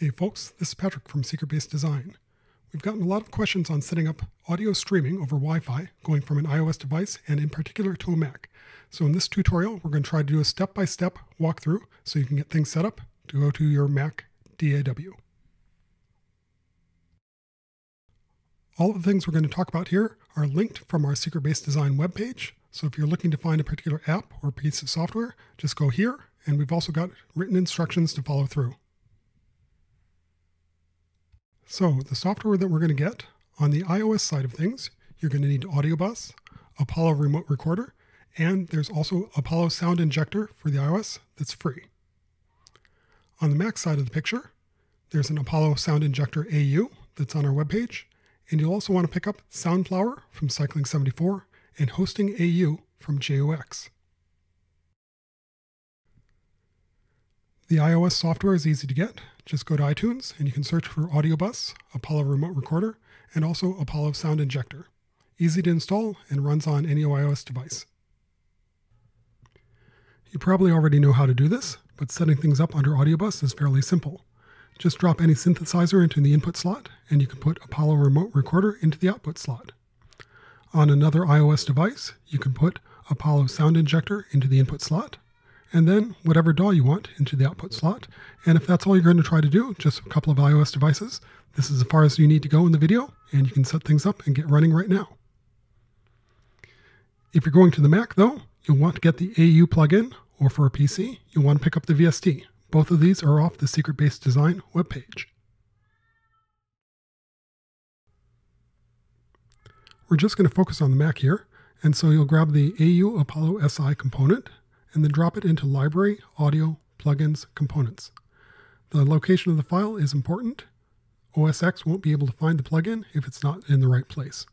Hey folks, this is Patrick from Secret Base Design. We've gotten a lot of questions on setting up audio streaming over Wi-Fi going from an iOS device and in particular to a Mac. So in this tutorial, we're going to try to do a step-by-step walkthrough so you can get things set up to go to your Mac DAW. All of the things we're going to talk about here are linked from our Secret Base Design webpage. So if you're looking to find a particular app or piece of software, just go here, and we've also got written instructions to follow through. So the software that we're going to get on the iOS side of things, you're going to need Audiobus, Apollo Remote Recorder, and there's also Apollo Sound Injector for the iOS that's free. On the Mac side of the picture, there's an Apollo Sound Injector AU that's on our webpage, and you'll also want to pick up Soundflower from Cycling 74 and Hosting AU from JOX. The iOS software is easy to get. Just go to iTunes and you can search for AudioBus, Apollo Remote Recorder, and also Apollo Sound Injector. Easy to install and runs on any iOS device. You probably already know how to do this, but setting things up under AudioBus is fairly simple. Just drop any synthesizer into the input slot, and you can put Apollo Remote Recorder into the output slot. On another iOS device, you can put Apollo Sound Injector into the input slot, and then whatever DAW you want into the output slot. And if that's all you're going to try to do, just a couple of iOS devices, this is as far as you need to go in the video, and you can set things up and get running right now. If you're going to the Mac, though, you'll want to get the AU plugin, or for a PC, you'll want to pick up the VST. Both of these are off the Secret Base Design webpage. We're just going to focus on the Mac here, and so you'll grab the AU Apollo SI component and then drop it into Library, Audio, Plugins, Components. The location of the file is important. OS X won't be able to find the plugin if it's not in the right place.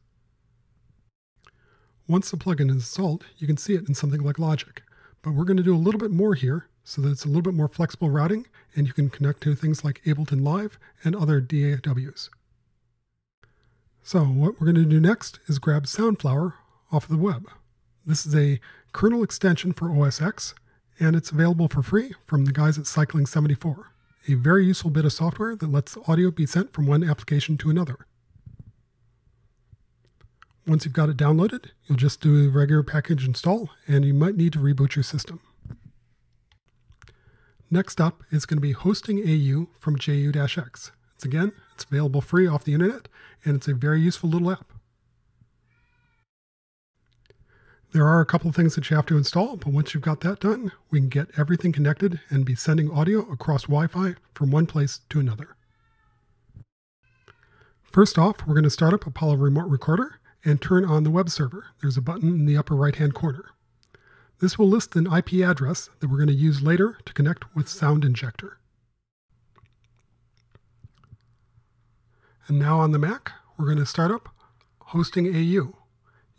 Once the plugin is installed, you can see it in something like Logic, but we're going to do a little bit more here so that it's a little bit more flexible routing and you can connect to things like Ableton Live and other DAWs. So what we're going to do next is grab Soundflower off of the web. This is a kernel extension for OS X, and it's available for free from the guys at Cycling 74. A very useful bit of software that lets audio be sent from one application to another. Once you've got it downloaded, you'll just do a regular package install, and you might need to reboot your system. Next up is going to be Hosting AU from JU-X. It's again, it's available free off the internet, and it's a very useful little app. There are a couple of things that you have to install, but once you've got that done, we can get everything connected and be sending audio across Wi-Fi from one place to another. First off, we're going to start up Apollo Remote Recorder and turn on the web server. There's a button in the upper right-hand corner. This will list an IP address that we're going to use later to connect with Sound Injector. And now on the Mac, we're going to start up Hosting AU.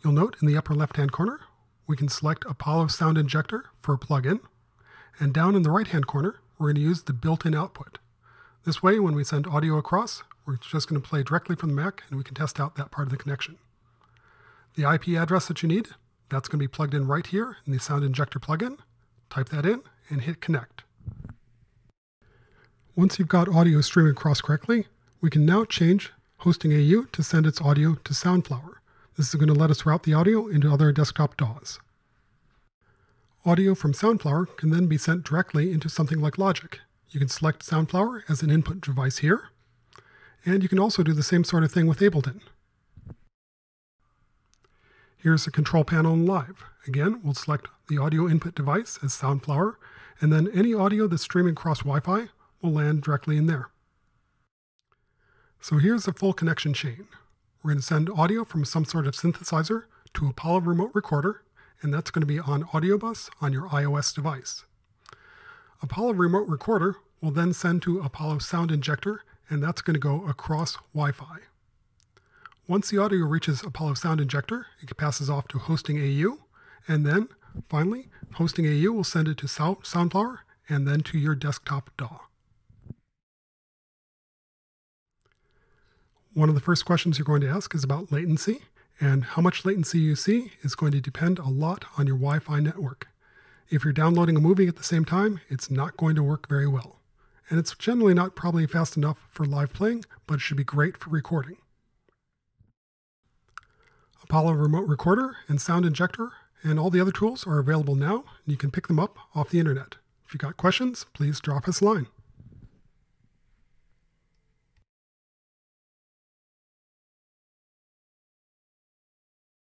You'll note in the upper left-hand corner, we can select Apollo Sound Injector for a plugin. And down in the right-hand corner, we're going to use the built-in output. This way, when we send audio across, we're just going to play directly from the Mac and we can test out that part of the connection. The IP address that you need, that's going to be plugged in right here in the Sound Injector plugin. Type that in and hit connect. Once you've got audio streaming across correctly, we can now change Hosting AU to send its audio to Soundflower. This is going to let us route the audio into other desktop DAWs. Audio from Soundflower can then be sent directly into something like Logic. You can select Soundflower as an input device here, and you can also do the same sort of thing with Ableton. Here's the control panel in Live. Again, we'll select the audio input device as Soundflower, and then any audio that's streaming across Wi-Fi will land directly in there. So here's the full connection chain. We're going to send audio from some sort of synthesizer to Apollo Remote Recorder, and that's going to be on Audiobus on your iOS device. Apollo Remote Recorder will then send to Apollo Sound Injector, and that's going to go across Wi-Fi. Once the audio reaches Apollo Sound Injector, it passes off to Hosting AU, and then, finally, Hosting AU will send it to Soundflower and then to your desktop DAW. One of the first questions you're going to ask is about latency, and how much latency you see is going to depend a lot on your Wi-Fi network. If you're downloading a movie at the same time, it's not going to work very well. and it's generally not probably fast enough for live playing, but it should be great for recording. Apollo Remote Recorder and Sound Injector and all the other tools are available now, and you can pick them up off the internet. If you've got questions, please drop us a line.